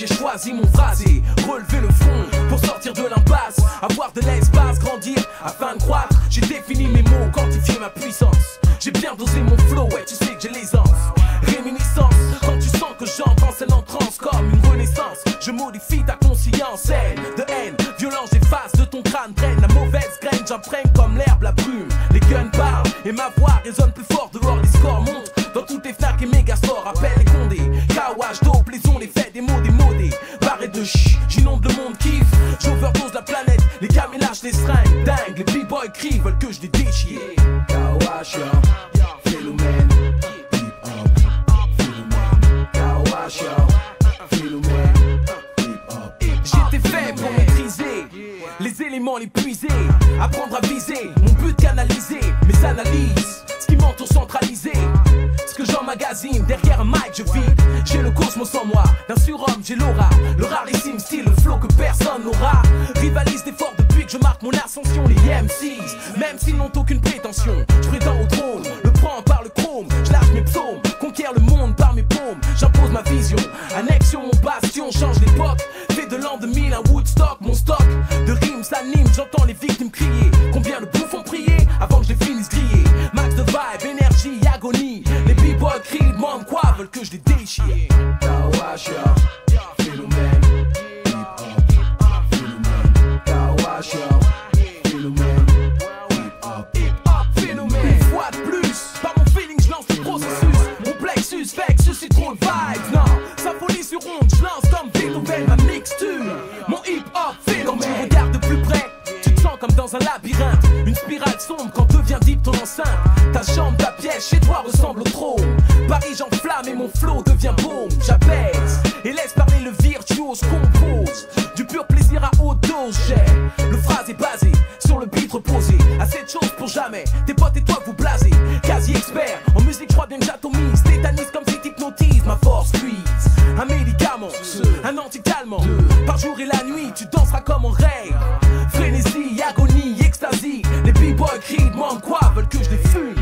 j'ai choisi mon phrasé. Relever le front pour sortir de l'impasse. Avoir de l'espace, grandir afin de croître. J'ai défini mes mots, quantifié ma puissance. J'ai bien dosé mon flow, ouais, tu sais que j'ai l'aisance. Réminiscence, quand tu sens que j'entends, c'est l'entrance comme une renaissance. Je modifie ta conscience, haine de haine, violence, j'efface de ton crâne, draine la mauvaise graine, j'imprègne comme l'herbe, la brume. Les guns parlent et ma voix résonne plus fort J'overdose la planète, les camélages, les seringues, dingue. Les b-boys crient, veulent que je les déchire. Kawasha, phénomène. Hip hop, phénomène. Kawasha, phénomène. Hip hop. J'étais fait pour maîtriser les éléments les apprendre à viser, mon but canaliser mes analyses, ce qui m'entoure centralisé, ce derrière un mic je vis. J'ai le cosmos en moi, d'un surhomme j'ai l'aura, le rarissime style, le flow que personne n'aura. Rivalise d'efforts depuis que je marque mon ascension, les M6, même s'ils n'ont aucune prétention, je prétends au trône, le prends par le chrome, je lâche mes psaumes, conquiert le monde par mes paumes, j'impose ma vision, annexion mon bastion, change l'époque, fait de l'an 2000 un Woodstock, mon stock de rimes s'anime, j'entends les victimes crier, combien de bouffons Phénomène. Hip hop, phénomène. Kawasha, phénomène. Hip hop. Phénomène, une fois de plus, par mon feeling je lance le processus, mon plexus que suscite trop de vibes, non, sa folie sur onde, je lance comme Beethoven ma mixture, mon hip-hop phénomène, tu regardes de plus près, tu te sens comme dans un labyrinthe, une spirale sombre quand devient deep ton enceinte, ta chambre, ta pièce, chez toi ressemble au trône, Paris j'enflamme et mon flow devient baume, compose du pur plaisir à haute dose. J'ai le phrase est basé sur le beat reposé. À cette chose pour jamais, tes potes et toi vous blasez. Quasi expert en musique, je crois bien que j'atomise. Tétanise comme si t'hypnotise ma force cuise. Un médicament, un anti-calmant. Par jour et la nuit, tu danseras comme en rêve. Frénésie, agonie, extasie. Les b-boys crient, demandent quoi, veulent que je les fume.